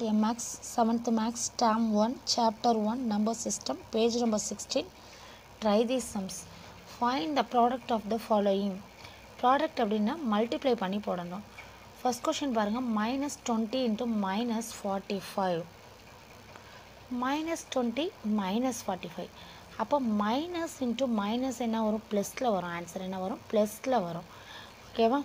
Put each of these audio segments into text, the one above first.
Dear Max, 7th Max, Term 1, Chapter 1, Number System, page number 16. Try these sums. Find the product of the following. Product அப்படின்னா multiply பண்ணி போடணும். First question பாருங்கள் minus twenty into minus forty five minus twenty minus forty five அப்போ minus into minus என்ன வரும்? ப்ளஸில் வரும். Answer என்ன வரும்? ப்ளஸில் வரும். ஓகேவா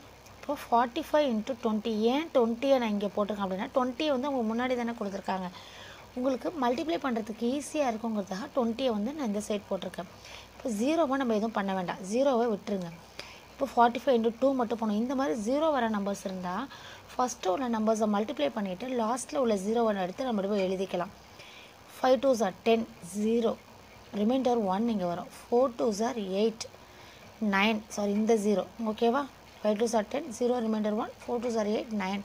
இப்போ ஃபார்ட்டி ஃபைவ் இன்ட்டு டுவெண்ட்டி ஏன் டுவெண்ட்டியை நான் இங்கே போட்டிருக்கேன் அப்படின்னா டுவெண்ட்டியை வந்து அவங்க முன்னாடி தானே கொடுத்துருக்காங்க. உங்களுக்கு மல்டிப்ளை பண்ணுறதுக்கு ஈஸியாக இருக்குங்கிறதுக்காக டுவெண்ட்டியை வந்து நான் இந்த சைட் போட்டிருக்கேன். இப்போ ஜீரோவை நம்ம எதுவும் பண்ண வேண்டாம். ஜீரோவை விட்டுருங்க. இப்போ ஃபார்ட்டி ஃபைவ் இன்ட்டு டூ மட்டும் போகணும் இந்த மாதிரி ஜீரோ வர நம்பர்ஸ் இருந்தால் ஃபஸ்ட்டு உள்ள நம்பர்ஸை மல்டிப்ளை பண்ணிவிட்டு லாஸ்ட்டில் உள்ள ஜீரோவை எடுத்து நம்ம போய் எழுதிக்கலாம். Five two are ten zero reminder one இங்கே வரும். Four two are eight nine sorry இந்த ஜீரோ ஓகேவா five two are ten zero reminder one four two are eight nine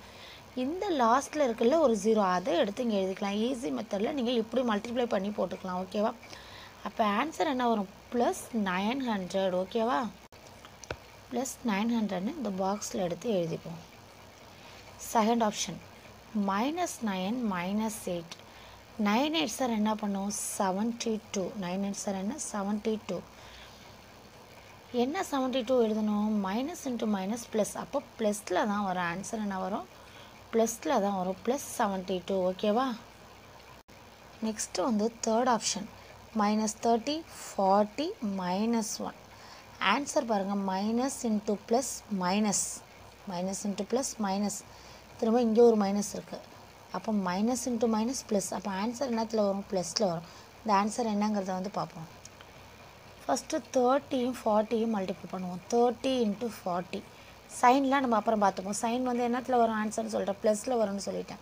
இந்த லாஸ்ட்டில் இருக்குல்ல ஒரு ஜீரோ அதை எடுத்து இங்கே எழுதிக்கலாம். ஈஸி மெத்தடில் நீங்கள் இப்படி மல்டிப்ளை பண்ணி போட்டுக்கலாம் ஓகேவா அப்போ ஆன்சர் என்ன வரும்? ப்ளஸ் நைன் ஹண்ட்ரட் ஓகேவா ப்ளஸ் நைன் ஹண்ட்ரட்னு இந்த பாக்ஸில் எடுத்து எழுதிப்போம். Second option minus nine minus eight nine eight are என்ன பண்ணும்? Seventy two nine eight are என்ன? செவன்ட்டி டூ என்ன செவன்ட்டி டூ எழுதணும்? மைனஸ் இன்ட்டு மைனஸ் ப்ளஸ் அப்போ ப்ளஸில் தான் வரும். ஆன்சர் என்ன வரும்? ப்ளஸில் தான் வரும். ப்ளஸ் செவன்ட்டி டூ ஓகேவா நெக்ஸ்ட்டு வந்து third option minus thirty forty minus one answer பாருங்கள் minus into plus minus minus into plus minus திரும்ப இங்கே ஒரு மைனஸ் இருக்குது அப்போ மைனஸ் இன்ட்டு மைனஸ் ப்ளஸ் அப்போ ஆன்சர் என்னத்தில் வரும்? ப்ளஸில் வரும். இந்த ஆன்சர் என்னங்கிறத வந்து பார்ப்போம். ஃபஸ்ட்டு தேர்ட்டியும் ஃபார்ட்டியும் மல்டிபிள் பண்ணுவோம். தேர்ட்டி இன்ட்டு ஃபார்ட்டி சைன்லாம் நம்ம அப்புறம் பார்த்துப்போம். சைன் வந்து என்னத்தில் வரும்? ஆன்சர்னு சொல்லிட்டேன் ப்ளஸில் வரும்னு சொல்லிட்டேன்.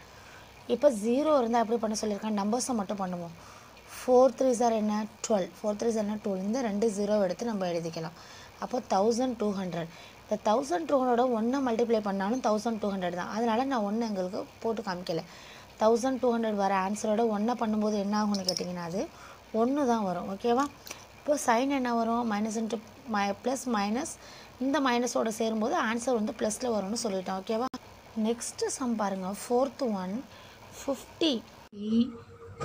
இப்போ ஜீரோ இருந்தால் எப்படி பண்ண சொல்லியிருக்கேன் நம்பர்ஸை மட்டும் பண்ணுவோம். ஃபோர் த்ரீ சார் என்ன? டுவெல் ஃபோர் த்ரீ சார் என்ன? டுவெல் இந்த ரெண்டு ஜீரோ எடுத்து நம்ம எழுதிக்கலாம். அப்போ தௌசண்ட் டூ ஹண்ட்ரட் இந்த தௌசண்ட் டூ ஹண்ட்ரடோட ஒன்றை மல்டிப்ளை பண்ணாலும் தௌசண்ட் டூ ஹண்ட்ரட் தான். அதனால் நான் ஒன்று எங்களுக்கு போட்டு காமிக்கலை. தௌசண்ட் டூ ஹண்ட்ரட் வர ஆன்சரோட ஒன்றை பண்ணும்போது என்ன ஆகும்னு கேட்டிங்கன்னா அது ஒன்று தான் வரும் ஓகேவா இப்போ சைன் என்ன வரும்? Minus into my plus minus இந்த மைனஸோட சேரும்போது ஆன்சர் வந்து ப்ளஸில் வரும்னு சொல்லிட்டோம் ஓகேவா நெக்ஸ்ட்டு சம் பாருங்கள் ஃபோர்த்து ஒன் ஃபிஃப்டி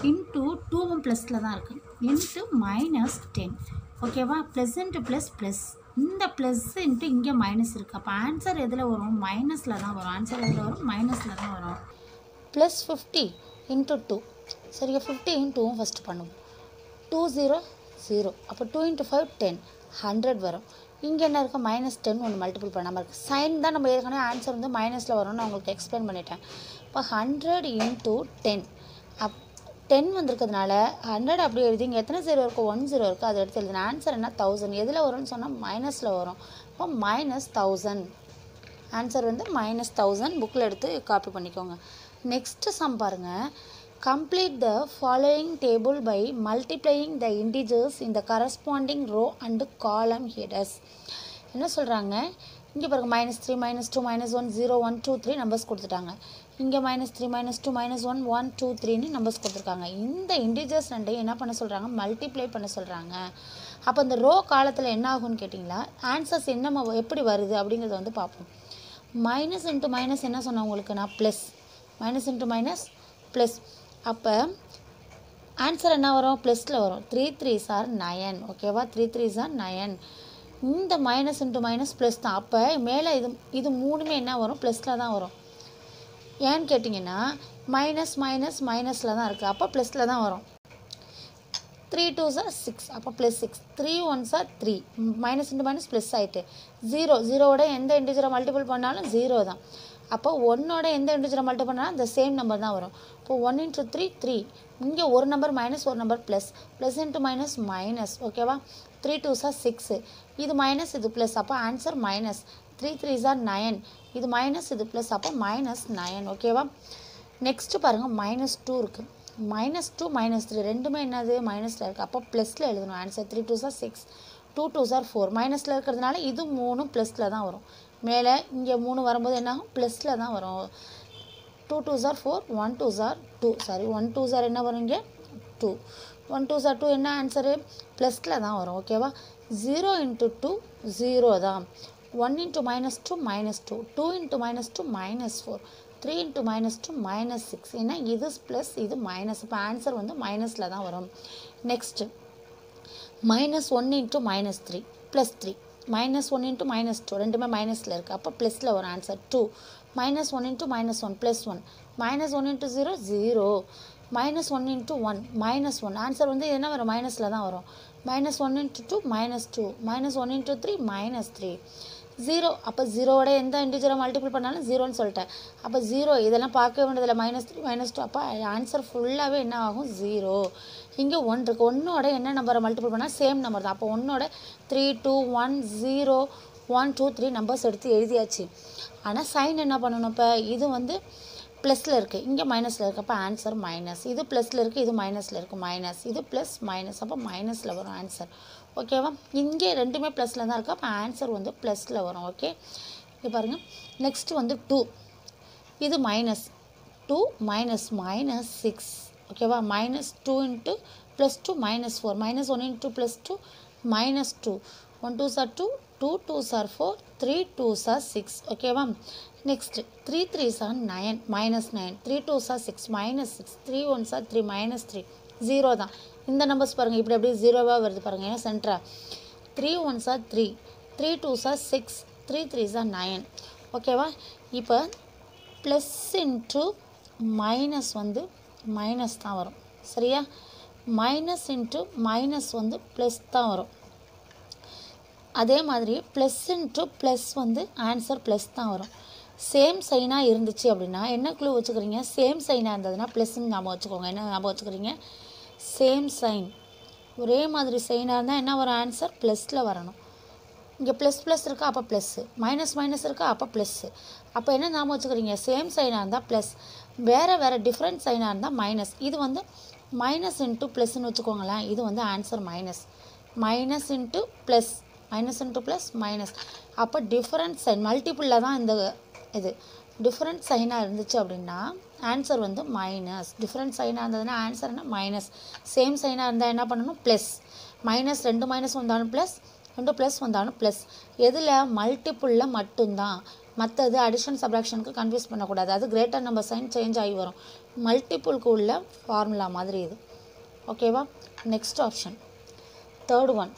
இன்ட்டு டூவும் ப்ளஸில் தான் இருக்குது இன்ட்டு மைனஸ் டென் ஓகேவா ப்ளஸ் இன்ட்டு ப்ளஸ் ப்ளஸ் இந்த ப்ளஸ் இன்ட்டு இங்கே மைனஸ் இருக்குது அப்போ ஆன்சர் எதில் வரும்? மைனஸில் தான் வரும். ஆன்சர் எதில் வரும்? மைனஸில் தான் வரும். ப்ளஸ் ஃபிஃப்டி இன்ட்டு டூ சரியா? ஃபிஃப்டி டூவும் ஃபஸ்ட்டு பண்ணுவோம். டூ ஜீரோ ஜீரோ அப்போ two into five ten hundred வரும். இங்கே என்ன இருக்குது மைனஸ் டென் ஒன்று மல்டிபிள் பண்ணாமல் இருக்குது சைன் தான் நம்ம ஏற்கனவே ஆன்சர் வந்து மைனஸில் வரும்னு நான் உங்களுக்கு எக்ஸ்பிளைன் பண்ணிட்டேன். இப்போ hundred into ten up ten வந்திருக்கிறதுனால hundred அப்படி எழுதி இங்கே எத்தனை ஜீரோ இருக்குது ஒன் ஜீரோ இருக்குது அதை எடுத்து எழுதின ஆன்சர் என்ன? தௌசண்ட் எதில் வரும்னு சொன்னால் மைனஸில் வரும். இப்போ மைனஸ் தௌசண்ட் ஆன்சர் வந்து மைனஸ் தௌசண்ட் புக்கில் எடுத்து காப்பி பண்ணிக்கோங்க. நெக்ஸ்ட்டு சம் பாருங்கள் complete the following table by multiplying the integers in the corresponding row and column headers. என்ன சொல்கிறாங்க இங்கே பாருங்க minus three minus two minus one zero one two three numbers கொடுத்துட்டாங்க. இங்கே minus three minus two minus one one two த்ரீன்னு numbers கொடுத்துருக்காங்க. இந்த integers ரெண்டையும் என்ன பண்ண சொல்கிறாங்க மல்டிப்ளை பண்ண சொல்கிறாங்க அப்போ இந்த ரோ காலத்தில் என்ன ஆகும்னு கேட்டிங்களா? ஆன்சர்ஸ் என்ன எப்படி வருது அப்படிங்கிறத வந்து பார்ப்போம். மைனஸ் இன்ட்டு மைனஸ் என்ன சொன்னேன் உங்களுக்கு நான்? Plus minus into minus plus அப்போ ஆன்சர் என்ன வரும்? ப்ளஸில் வரும். த்ரீ த்ரீஸ் ஆர் நயன் ஓகேவா த்ரீ த்ரீஸ் ஆர் நயன் இந்த மைனஸ் இன்ட்டு மைனஸ் ப்ளஸ் தான். அப்போ மேலே இது இது மூணுமே என்ன வரும்? ப்ளஸில் தான் வரும். ஏன்னு கேட்டிங்கன்னா மைனஸ் மைனஸ் மைனஸில் தான் இருக்குது அப்போ ப்ளஸில் தான் வரும். த்ரீ டூ சார் சிக்ஸ் அப்போ plus six three one are three minus into minus plus ஆகிட்டு ஜீரோ ஜீரோவோட எந்த இண்டிஜரை மல்டிபிள் பண்ணாலும் ஜீரோ தான். அப்போ ஒன்னோட எந்த இன்டிஜரை மல்டிபிள் பண்ணாலும் அந்த சேம் நம்பர் தான் வரும். இப்போ ஒன் இன்ட்டு த்ரீ த்ரீ இங்கே ஒரு நம்பர் மைனஸ் ஒரு number plus plus into minus minus ஓகேவா த்ரீ டூ சார் சிக்ஸு இது மைனஸ் இது ப்ளஸ் அப்போ answer minus three three are nine இது மைனஸ் இது ப்ளஸ் அப்போ மைனஸ் நயன் ஓகேவா நெக்ஸ்ட்டு பாருங்கள் மைனஸ் டூ இருக்குது மைனஸ் டூ மைனஸ் த்ரீ ரெண்டுமே என்னது? மைனஸில் இருக்குது அப்போ ப்ளஸில் எழுதணும். Answer three two are six two two are four மைனஸில் இருக்கிறதுனால இது மூணும் ப்ளஸில் தான் வரும். மேலே இங்கே மூணு வரும்போது என்ன ஆகும் ப்ளஸில் தான் வரும். Two two are four one two are two sorry one two are என்ன வரும் இங்கே? Two one two are two என்ன ஆன்சரு ப்ளஸில் தான் வரும் ஓகேவா ஜீரோ இன்ட்டு டூ ஜீரோ தான். One into minus two minus two two into minus two minus four three into minus two minus six ஏன்னா இது ப்ளஸ் இது மைனஸ் இப்போ ஆன்சர் வந்து மைனஸில் தான் வரும். Next minus one into minus three plus three minus one into minus two ரெண்டுமே மைனஸில் இருக்குது அப்போ ப்ளஸில் வரும் answer two minus one into minus one plus one minus one into zero zero minus one into one minus one answer வந்து என்ன வரும்? மைனஸில் தான் வரும். Minus one into two minus two minus one into three minus three zero அப்போ ஜீரோவோட எந்த இண்டிஜரை multiple பண்ணாலும் ஜீரோன்னு சொல்லிட்டேன். அப்போ ஜீரோ இதெல்லாம் பார்க்க வேண்டியதில்லை. மைனஸ் த்ரீ மைனஸ் டூ அப்போ ஆன்சர் ஃபுல்லாகவே என்ன ஆகும்? ஜீரோ இங்கே ஒன் இருக்குது ஒன்னோட என்ன நம்பரை மல்டிபிள் பண்ணால் சேம் நம்பர் தான். அப்போ ஒன்னோட three two one zero one two three numbers எடுத்து எழுதியாச்சு. ஆனால் சைன் என்ன பண்ணணும் இப்போ? இது வந்து ப்ளஸில் இருக்குது இங்கே மைனஸில் இருக்குது அப்போ ஆன்சர் மைனஸ் இது ப்ளஸில் இருக்குது இது மைனஸில் இருக்குது மைனஸ் இது ப்ளஸ் மைனஸ் அப்போ மைனஸில் வரும் ஆன்சர் ஓகேவா? இங்கே ரெண்டுமே ப்ளஸில் தான் இருக்குது அப்போ ஆன்சர் வந்து ப்ளஸில் வரும். ஓகே? இப்போ பாருங்கள் நெக்ஸ்ட்டு வந்து டூ இது minus two minus minus six ஓகேவா? Minus two into plus two minus four minus one into plus two minus two one two are two two two are four three two are six ஓகேவா? Next three three are nine minus nine three two are six minus six three one are three minus three zero தான். இந்த numbers பாருங்கள் இப்படி அப்படியே ஜீரோவாக வருது பாருங்கள் ஏன்னா சென்ட்ரா three one three three twos are six three threes are nine ஓகேவா இப்போ ப்ளஸ் இன்ட்டு மைனஸ் வந்து மைனஸ் தான் வரும். சரியா? மைனஸ் இன்ட்டு மைனஸ் வந்து ப்ளஸ் தான் வரும். அதே மாதிரி ப்ளஸ் இன்ட்டு ப்ளஸ் வந்து ஆன்சர் ப்ளஸ் தான் வரும். சேம் சைனாக இருந்துச்சு அப்படின்னா என்ன க்ளூ வச்சுக்கிறீங்க? சேம் சைனாக இருந்ததுன்னா ப்ளஸ்ன்னு ஞாபகம் வச்சுக்கோங்க. என்ன ஞாபகம் வச்சுக்கிறீங்க? சேம் சைன் ஒரே மாதிரி சைனாக இருந்தால் என்ன வரும்? ஆன்சர் ப்ளஸில் வரணும். இங்கே ப்ளஸ் ப்ளஸ் இருக்கா? அப்போ ப்ளஸ்ஸு மைனஸ் மைனஸ் இருக்கா? அப்போ ப்ளஸ்ஸு அப்போ என்ன ஞாபகம் வச்சுக்கிறீங்க? சேம் சைனாக இருந்தால் ப்ளஸ் வேறு வேறு டிஃப்ரெண்ட் சைனாக இருந்தால் மைனஸ் இது வந்து மைனஸ் இன்ட்டு ப்ளஸ்ன்னு வச்சுக்கோங்களேன். இது வந்து answer minus minus into plus minus into plus minus அப்போ டிஃப்ரெண்ட் சைன் மல்டிப்புளில் தான் இந்த இது. டிஃப்ரெண்ட் சைனாக இருந்துச்சு அப்படின்னா ஆன்சர் வந்து மைனஸ் டிஃப்ரெண்ட் சைனாக இருந்ததுன்னா ஆன்சர் என்ன? மைனஸ் சேம் சைனாக இருந்தால் என்ன பண்ணணும்? ப்ளஸ் மைனஸ் ரெண்டு மைனஸ் வந்தாலும் ப்ளஸ் ரெண்டு ப்ளஸ் வந்தாலும் ப்ளஸ் எதில்? மல்டிப்புளில் மட்டும்தான். மற்றது அடிஷன் சப்ராக்ஷனுக்கு கன்ஃபியூஸ் பண்ணக்கூடாது. அது கிரேட்டர் நம்பர் சைன் சேஞ்ச் ஆகி வரும். மல்டிப்புளுக்கு உள்ள ஃபார்முலா மாதிரி இது. ஓகேவா next option third one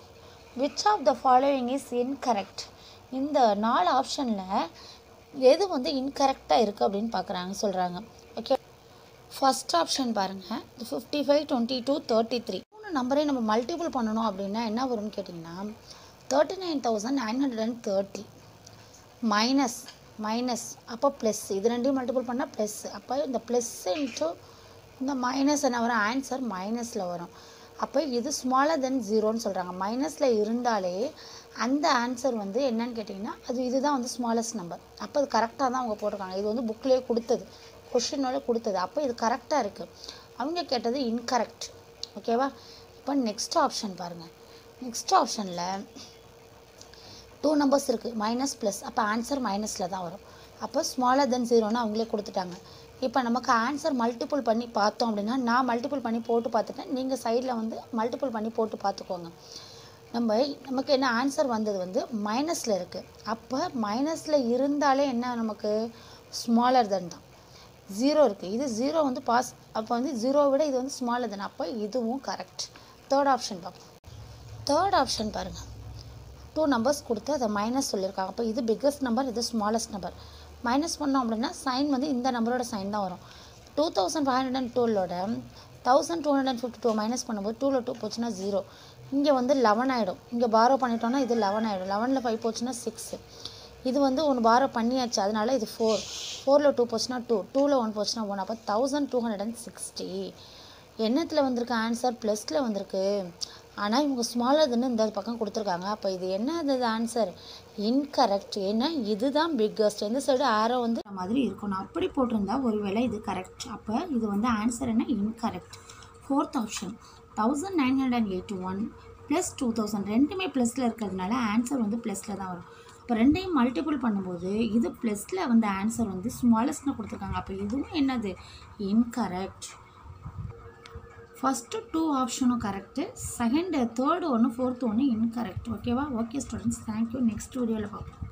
which of the following is incorrect இந்த நாலு ஆப்ஷனில் எது வந்து இன்கரெக்டாக இருக்குது அப்படின்னு பார்க்குறாங்க சொல்கிறாங்க ஓகே ஃபஸ்ட் ஆப்ஷன் பாருங்கள் fifty five twenty two thirty three மூணு நம்பரையும் நம்ம மல்டிபிள் பண்ணணும் அப்படின்னா என்ன வரும்னு கேட்டிங்கன்னா thirty nine thousand nine hundred and thirty minus minus அப்போ ப்ளஸ் இது ரெண்டையும் மல்டிபிள் பண்ணால் ப்ளஸ் அப்போ இந்த ப்ளஸ் இன்ட்டு இந்த மைனஸ் என்ன வரும்? ஆன்சர் மைனஸில் வரும். அப்போ இது ஸ்மாலர் தென் ஜீரோன்னு சொல்கிறாங்க மைனஸில் இருந்தாலே அந்த ஆன்சர் வந்து என்னன்னு கேட்டிங்கன்னா அது இதுதான் வந்து ஸ்மாலஸ்ட் நம்பர் அப்போ அது கரெக்டாக தான் அவங்க போட்டிருக்காங்க. இது வந்து புக்லேயே கொடுத்தது. கொஷினோட கொடுத்தது. அப்போ இது கரெக்டாக இருக்குது அவங்க கேட்டது இன்கரெக்ட் ஓகேவா இப்போ நெக்ஸ்ட் ஆப்ஷன் பாருங்கள் நெக்ஸ்ட் ஆப்ஷனில் டூ நம்பர்ஸ் இருக்குது மைனஸ் ப்ளஸ் அப்போ ஆன்சர் மைனஸில் தான் வரும். அப்போ ஸ்மாலர் தென் ஜீரோன்னு அவங்களே கொடுத்துட்டாங்க. இப்போ நமக்கு ஆன்சர் மல்டிபிள் பண்ணி பார்த்தோம் அப்படின்னா நான் மல்டிபிள் பண்ணி போட்டு பார்த்துட்டேன். நீங்கள் சைடில் வந்து மல்டிபிள் பண்ணி போட்டு பார்த்துக்கோங்க. நம்ம நமக்கு என்ன ஆன்சர் வந்தது வந்து மைனஸில் இருக்குது அப்போ மைனஸில் இருந்தாலே என்ன நமக்கு? ஸ்மாலர் தென் தான். ஜீரோ இருக்குது இது ஜீரோ வந்து பாஸ் அப்போ வந்து ஜீரோவை விட இது வந்து ஸ்மாலர் தென் அப்போ இதுவும் கரெக்ட் தேர்ட் ஆப்ஷன் பார்ப்போம் தேர்ட் ஆப்ஷன் பாருங்கள் டூ நம்பர்ஸ் கொடுத்து அதை மைனஸ் சொல்லியிருக்காங்க. அப்போ இது பிக்கஸ்ட் நம்பர் இது ஸ்மாலஸ்ட் நம்பர் மைனஸ் பண்ணோம் அப்படின்னா சைன் வந்து இந்த நம்பரோட சைன் தான் வரும். Two thousand five hundred and டூலோட thousand two hundred and fifty two minus பண்ணும்போது டூவில் டூ போச்சுன்னா ஜீரோ இங்கே வந்து லெவன் ஆகிடும் இங்கே பாரோ பண்ணிட்டோம்னா இது லெவன் ஆகிடும் லெவனில் ஃபைவ் போச்சுன்னா சிக்ஸு இது வந்து ஒன்று பாரோ பண்ணியாச்சு. அதனால இது ஃபோர் ஃபோரில் டூ போச்சுன்னா டூ டூவில் ஒன் போச்சுன்னா ஒன் அப்போ thousand two hundred and sixty என்னத்தில் வந்திருக்கு? ஆன்சர் ப்ளஸில் வந்திருக்கு. ஆனால் இவங்க ஸ்மாலர்துன்னு இந்த பக்கம் கொடுத்துருக்காங்க. அப்போ இது என்ன அது ஆன்சர் இன்கரெக்ட் ஏன்னா இதுதான் பிக்கஸ்ட் எந்த சைடு ஆரோ வந்து இந்த மாதிரி இருக்கணும் அப்படி போட்டிருந்தா ஒருவேளை இது கரெக்ட் அப்போ இது வந்து ஆன்சர் என்ன? Incorrect fourth option thousand nine hundred and eighty one plus two thousand ரெண்டுமே ப்ளஸில் இருக்கிறதுனால ஆன்சர் வந்து ப்ளஸில் தான் வரும். இப்போ ரெண்டையும் மல்டிபிள் பண்ணும்போது இது ப்ளஸில் வந்து ஆன்சர் வந்து ஸ்மாலஸ்ட்னு கொடுத்துருக்காங்க. அப்போ இதுவும் என்னது? இன்கரெக்ட் ஃபஸ்ட்டு டூ ஆப்ஷனும் கரெக்டு செகண்டு தேர்டு ஒன்று ஃபோர்த்து ஒன்று இன்கரெக்ட் ஓகேவா okay students thank you next வீடியோவில் பார்ப்போம்.